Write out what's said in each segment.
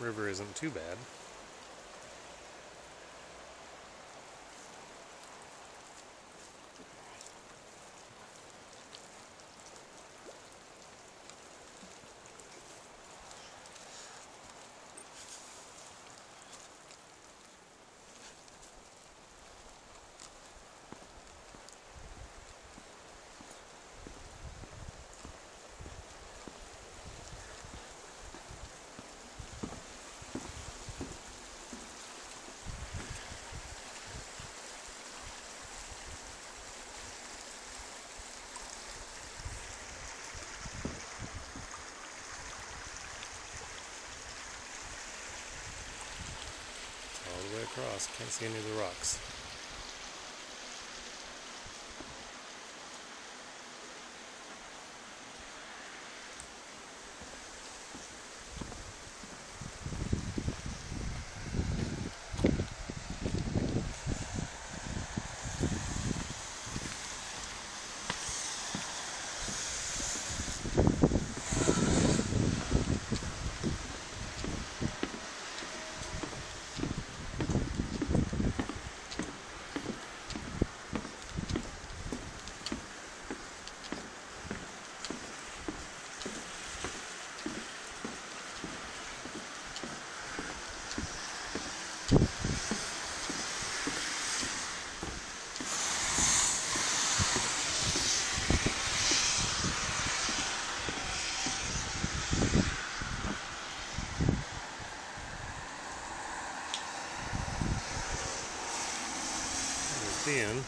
river isn't too bad. Across. Can't see any of the rocks. End.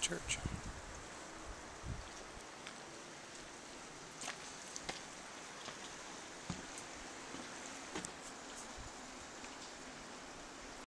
church.